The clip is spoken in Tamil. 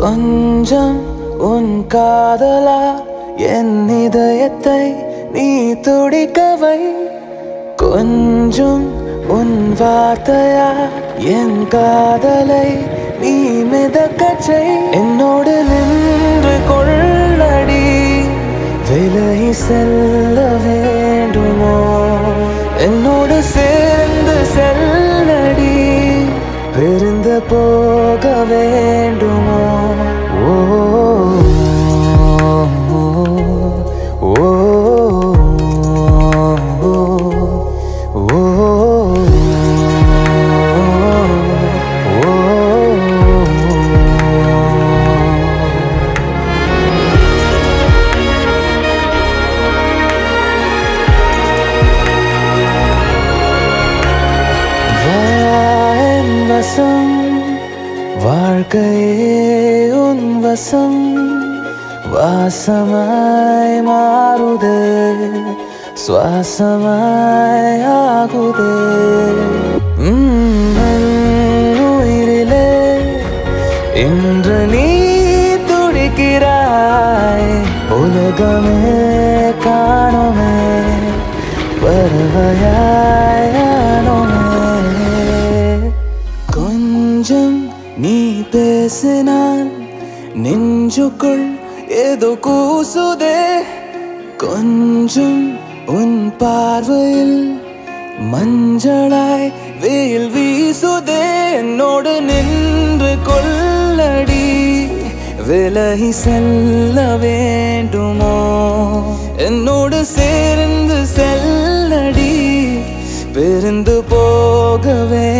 கொஞ்சம் உன் காதலா என் இதயத்தை நீ துடிக்கவை. கொஞ்சம் உன் வார்த்தையா என் காதலை நீ மிதக்கச் செய். என்னோடு நின்று கொள்ளடி விலை செல்ல வேண்டுமோ? என்னோடு சேர்ந்து செல்லடி பிரிந்து போக வேண்டும். வசம். வாழ்க்கையே உன் வசம். வாசமாய் மாறுதே. சுவாசமாய் ஆகுதே. உயிரிலே இன்று நீ துடிக்கிறாய். உலகமே காணுமே. பறவையானோமே கொஞ்சம் நீ பேசினால் நெஞ்சுக்குள் ஏதோ கூசுதே. கொஞ்சம் உன் பார்வையில் மஞ்சளாய் வெயில் வீசுதே. என்னோடு நின்று கொள்ளடி விலகி செல்ல வேண்டுமோ? என்னோடு சேர்ந்து செல்லடி பிரிந்து போகவே